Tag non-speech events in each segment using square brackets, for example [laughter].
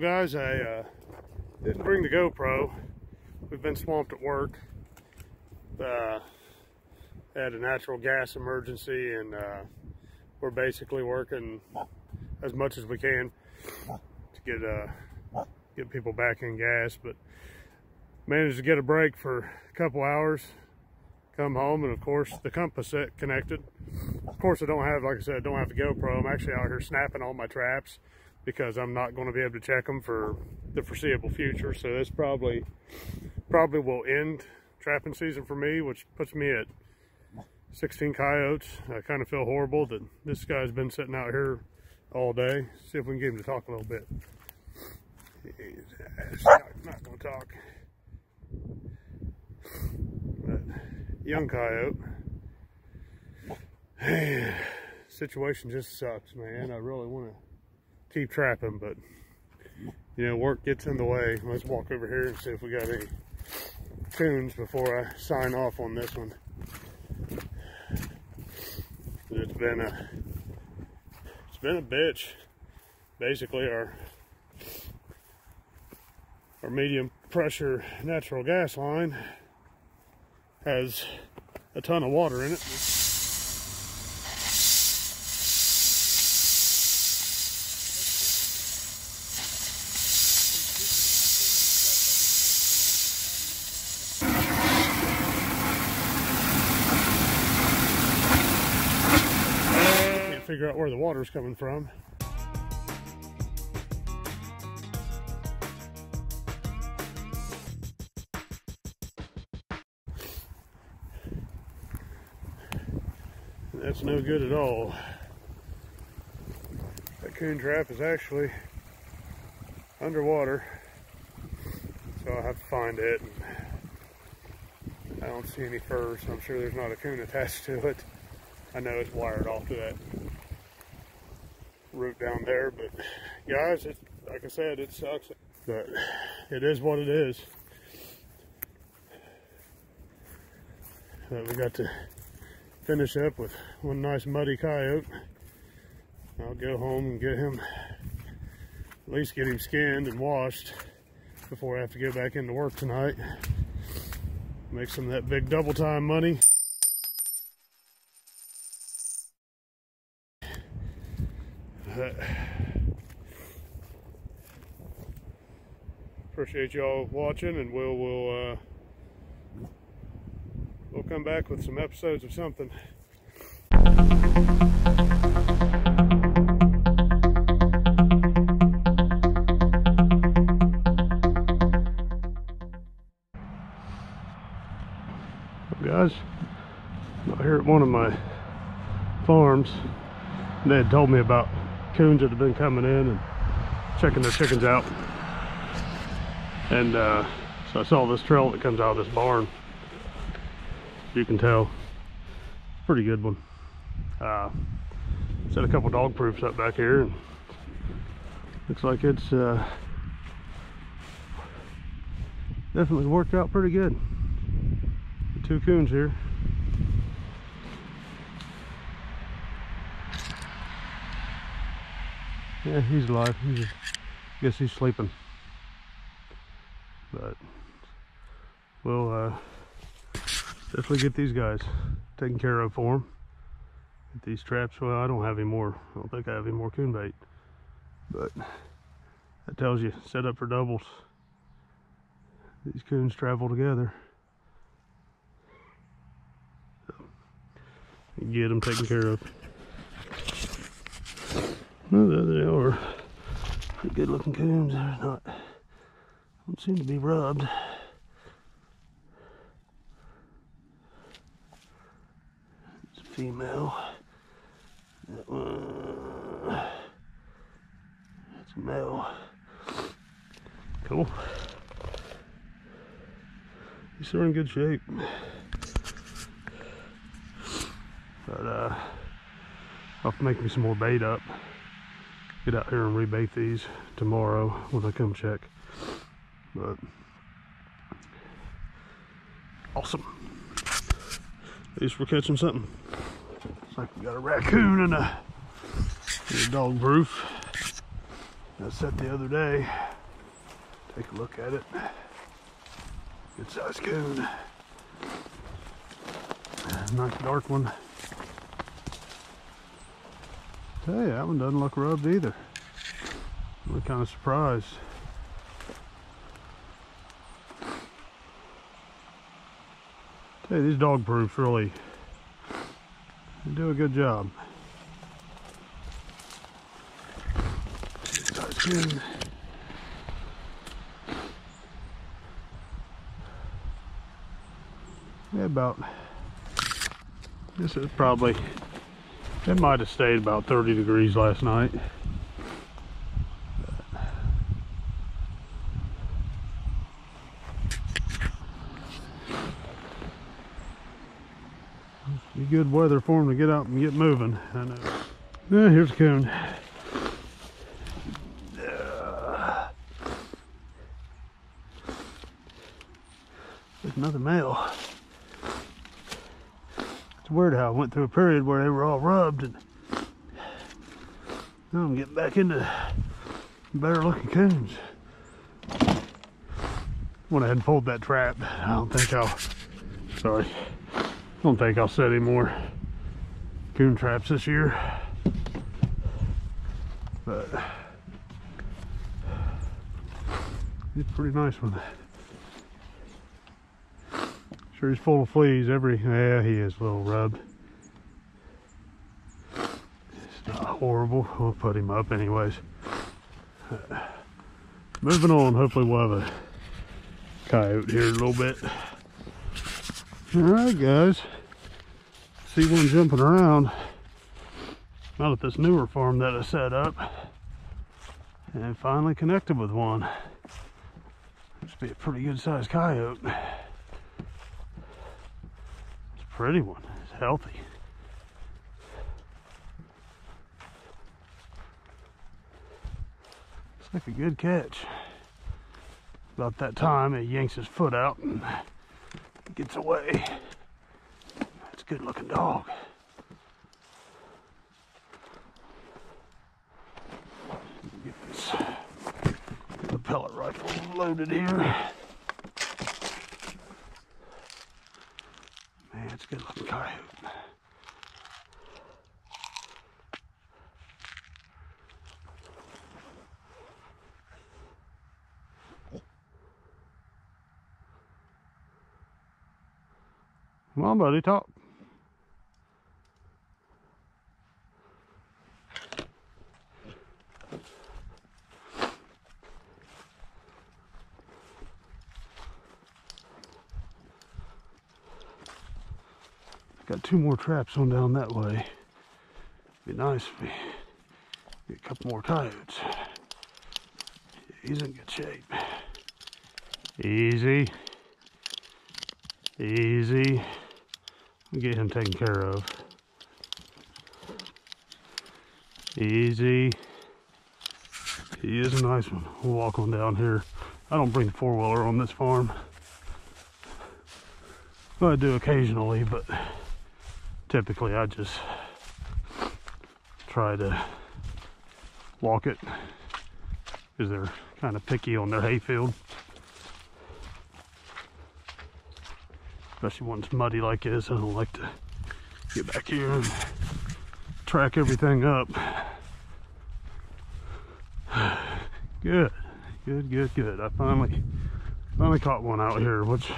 Guys, I uh, didn't bring the GoPro. We've been swamped at work. Uh, had a natural gas emergency, and uh, we're basically working as much as we can to get uh, get people back in gas. But managed to get a break for a couple hours. Come home, and of course the compass connected. Of course, I don't have, like I said, I don't have the GoPro. I'm actually out here snapping all my traps because I'm not going to be able to check them for the foreseeable future. So this probably probably will end trapping season for me, which puts me at 16 coyotes. I kind of feel horrible that this guy's been sitting out here all day. See if we can get him to talk a little bit. He's not, not going to talk. But young coyote. [sighs] Situation just sucks, man. I really want to keep trapping, but you know, work gets in the way. Let's walk over here and see if we got any coons before I sign off on this one. It's been a it's been a bitch. Basically our our medium pressure natural gas line has a ton of water in it. Where the water's coming from. That's no good at all. That coon trap is actually underwater, so I'll have to find it. I don't see any fur, so I'm sure there's not a coon attached to it. I know it's wired off to that root down there, but guys, like I said, it sucks, but it is what it is. But we got to finish up with one nice muddy coyote. I'll go home and get him, at least get him skinned and washed before I have to go back into work tonight. Make some of that big double time money. But appreciate y'all watching and we'll, we'll, uh, we'll come back with some episodes of something. Guys, out here at one of my farms, they had told me about coons that have been coming in and checking their chickens out. And uh, so I saw this trail that comes out of this barn. You can tell. Pretty good one. Uh, set a couple dog proofs up back here. And looks like it's uh, definitely worked out pretty good. The two coons here. Yeah he's alive. He's, I guess he's sleeping but we'll uh, definitely get these guys taken care of for them. Get these traps, well, I don't have any more. I don't think I have any more coon bait. But that tells you, set up for doubles. These coons travel together. Get them taken care of. Well, there they are. Pretty good looking coons. They're not, don't seem to be rubbed. It's female. That one, that's a male. Cool. These are in good shape. But uh, I'll make me some more bait up. Get out here and rebait these tomorrow when I come check. But awesome. At least we're catching something. Looks like we got a raccoon and a, and a dog proof. I set the other day. Take a look at it. Good sized coon. Nice dark one. Hey, that one doesn't look rubbed either. I'm kind of surprised. Hey, these dog proofs really do a good job. Yeah, about, this is probably, it might have stayed about 30 degrees last night. Good weather for them to get out and get moving. I know. Yeah, here's a coon. There's another male. It's weird how I went through a period where they were all rubbed and now I'm getting back into better looking coons. Went ahead and pulled that trap. I don't think I'll, sorry, don't think I'll set any more coon traps this year. But it's pretty nice one. Sure he's full of fleas every, yeah he is a little rubbed. It's not horrible, we'll put him up anyways. Moving on, hopefully we'll have a coyote here a little bit. Alright guys, see one jumping around. Out at this newer farm that I set up. And finally connected with one. Must be a pretty good sized coyote It's a pretty one. It's healthy. Looks like a good catch. About that time, he yanks his foot out gets away. That's a good looking dog. Get this pellet rifle loaded here. good looking coyote. Come on, buddy, talk. Got two more traps on down that way. Be nice if we get a couple more coyotes. He's in good shape. Easy. Easy. Get him taken care of. Easy. He is a nice one. We'll walk on down here. I don't bring the four-wheeler on this farm. Well, I do occasionally, but typically I just try to walk it because they're kind of picky on their hayfield. Especially when it's muddy like this, I don't like to get back here and track everything up. [sighs] Good, good, good, good. I finally, finally caught one out here, which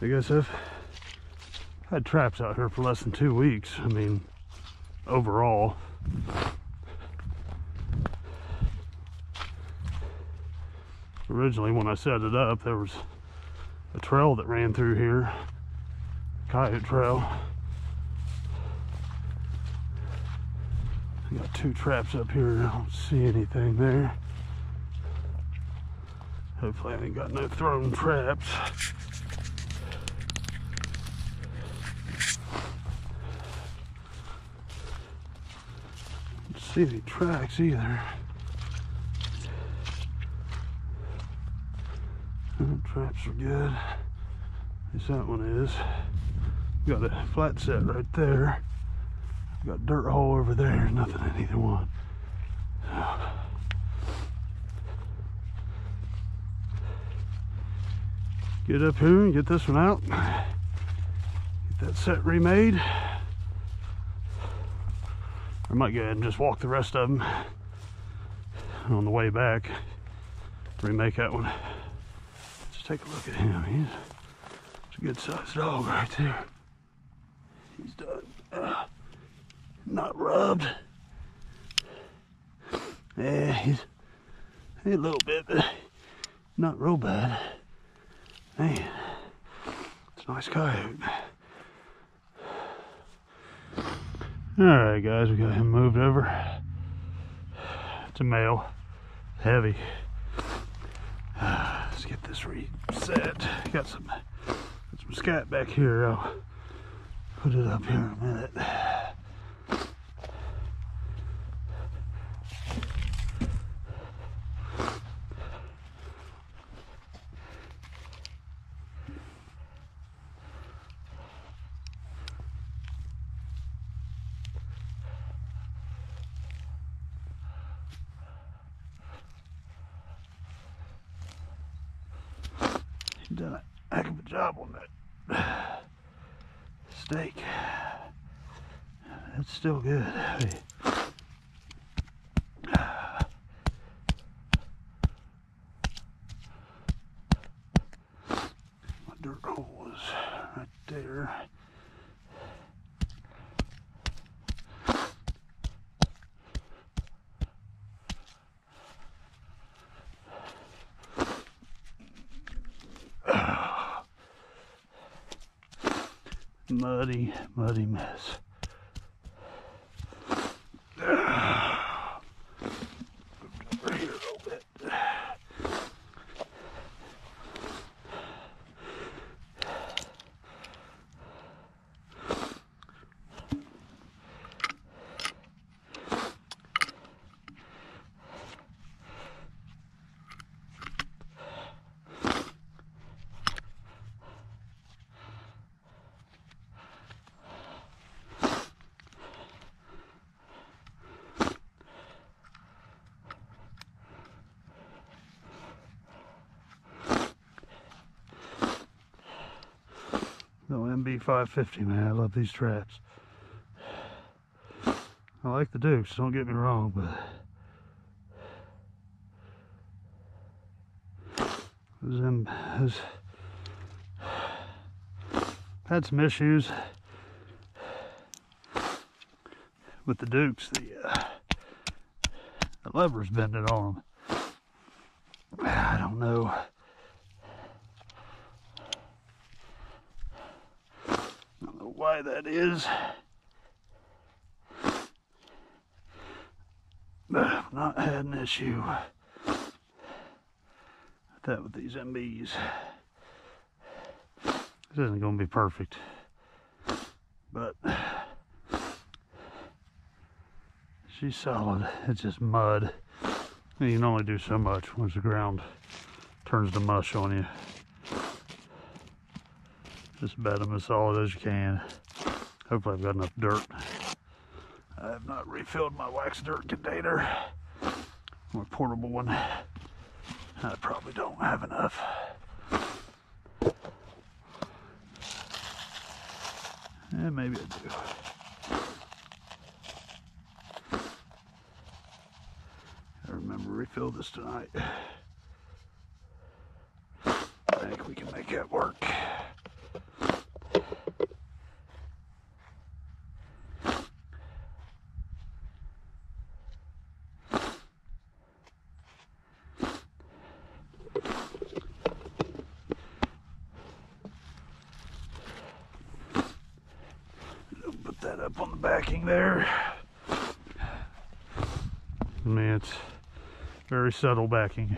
I guess if had traps out here for less than two weeks. I mean, overall. Originally, when I set it up, there was a trail that ran through here, coyote trail. I got two traps up here. I don't see anything there. Hopefully I ain't got no thrown traps. see any tracks either. The traps are good. At least that one is. Got a flat set right there. Got dirt hole over there. Nothing in either one. Get up here and get this one out. Get that set remade. I might go ahead and just walk the rest of them on the way back. Remake that one. Take a look at him. He's, he's a good sized dog right there. He's done. Uh, not rubbed. Yeah, he's a little bit, but not real bad. Man, it's a nice coyote. Alright guys, we got him moved over. It's a male, heavy. This reset. Got some, got some scat back here. I'll put it up here in a minute. Done a heck of a job on that steak. It's still good. My dirt hole is right there. Muddy, muddy mess. No MB550, man. I love these traps. I like the Dukes, don't get me wrong, but those M has had some issues with the Dukes. The, uh, the lever's bending on them. I don't know. don't know why that is. But I've not had an issue with that with these MBs. This isn't going to be perfect, but she's solid. It's just mud. You can only do so much once the ground turns to mush on you. Just bed them as solid as you can. Hopefully I've got enough dirt. I have not refilled my wax dirt container. My portable one. I probably don't have enough. Yeah, maybe I do. I remember refill this tonight. I think we can make that work. Put that up on the backing there. Man, it's very subtle backing,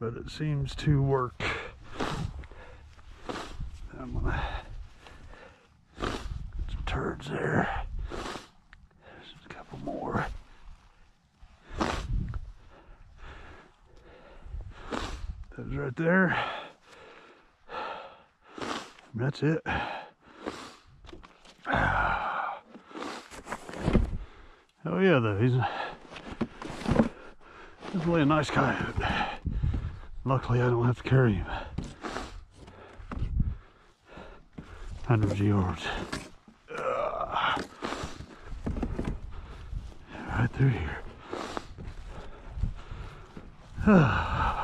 but it seems to work. I'm gonna some turds there. There's a couple more. Those right there. That's it. [sighs] Oh yeah, though he's definitely a nice coyote. Luckily, I don't have to carry him hundreds of yards. Right through here. [sighs]